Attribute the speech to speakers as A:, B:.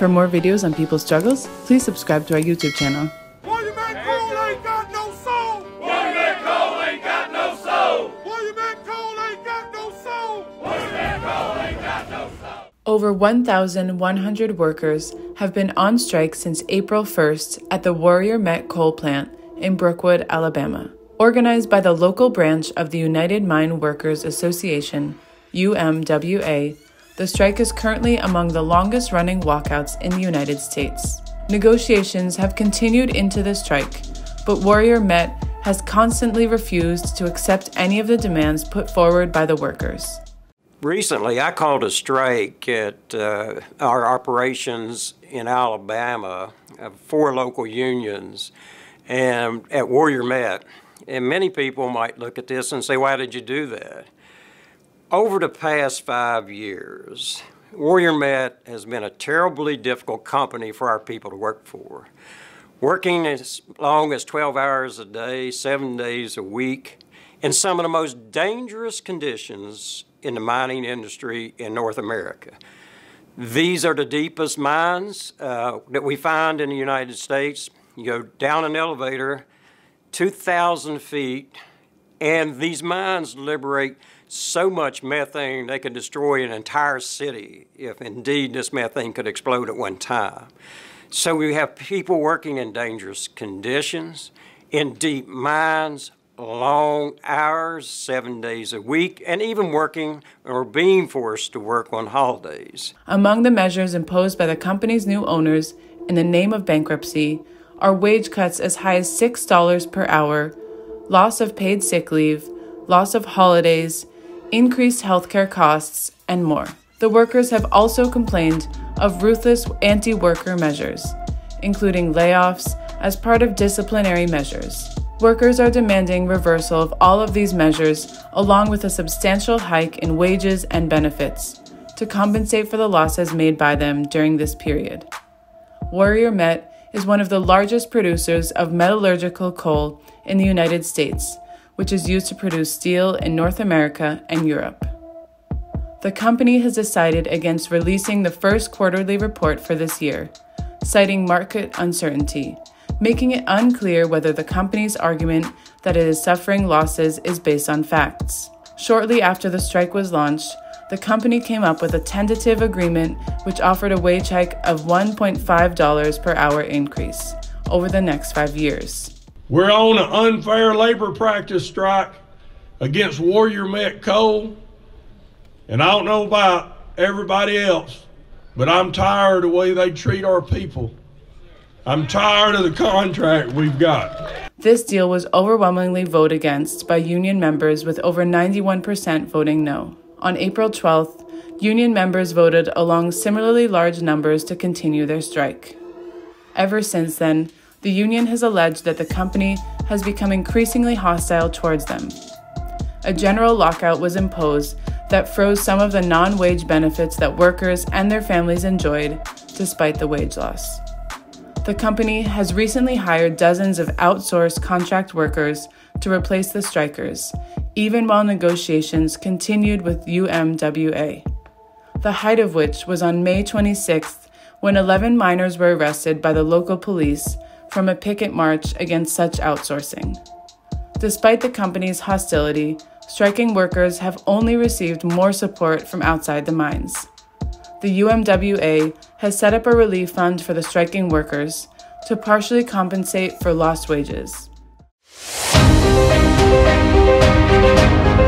A: For more videos on people's struggles, please subscribe to our YouTube channel.
B: Monument Cole ain't got no soul.
C: Monument Cole ain't got no soul.
B: Monument Cole ain't got no soul.
C: Monument Cole ain't got no soul.
A: Over 1,100 workers have been on strike since April 1st at the Warrior Met Coal Plant in Brookwood, Alabama. Organized by the local branch of the United Mine Workers Association, UMWA, the strike is currently among the longest running walkouts in the United States. Negotiations have continued into the strike, but Warrior Met has constantly refused to accept any of the demands put forward by the workers.
D: Recently, I called a strike at uh, our operations in Alabama, uh, four local unions, and at Warrior Met. And many people might look at this and say, why did you do that? Over the past five years, Warrior Met has been a terribly difficult company for our people to work for. Working as long as 12 hours a day, seven days a week, in some of the most dangerous conditions in the mining industry in North America. These are the deepest mines uh, that we find in the United States. You go down an elevator, 2,000 feet, and these mines liberate so much methane they could destroy an entire city if indeed this methane could explode at one time. So we have people working in dangerous conditions, in deep mines, long hours, seven days a week, and even working or being forced to work on holidays.
A: Among the measures imposed by the company's new owners in the name of bankruptcy are wage cuts as high as $6 per hour, loss of paid sick leave, loss of holidays, increased healthcare costs, and more. The workers have also complained of ruthless anti worker measures, including layoffs as part of disciplinary measures. Workers are demanding reversal of all of these measures, along with a substantial hike in wages and benefits, to compensate for the losses made by them during this period. Warrior Met is one of the largest producers of metallurgical coal in the United States, which is used to produce steel in North America and Europe. The company has decided against releasing the first quarterly report for this year, citing market uncertainty making it unclear whether the company's argument that it is suffering losses is based on facts. Shortly after the strike was launched, the company came up with a tentative agreement which offered a wage hike of $1.5 per hour increase over the next five years.
E: We're on an unfair labor practice strike against Warrior Met Coal. And I don't know about everybody else, but I'm tired of the way they treat our people. I'm tired of the contract we've got.
A: This deal was overwhelmingly voted against by union members, with over 91% voting no. On April 12th, union members voted along similarly large numbers to continue their strike. Ever since then, the union has alleged that the company has become increasingly hostile towards them. A general lockout was imposed that froze some of the non wage benefits that workers and their families enjoyed despite the wage loss. The company has recently hired dozens of outsourced contract workers to replace the strikers, even while negotiations continued with UMWA. The height of which was on May 26th when 11 miners were arrested by the local police from a picket march against such outsourcing. Despite the company's hostility, striking workers have only received more support from outside the mines the UMWA has set up a relief fund for the striking workers to partially compensate for lost wages. Música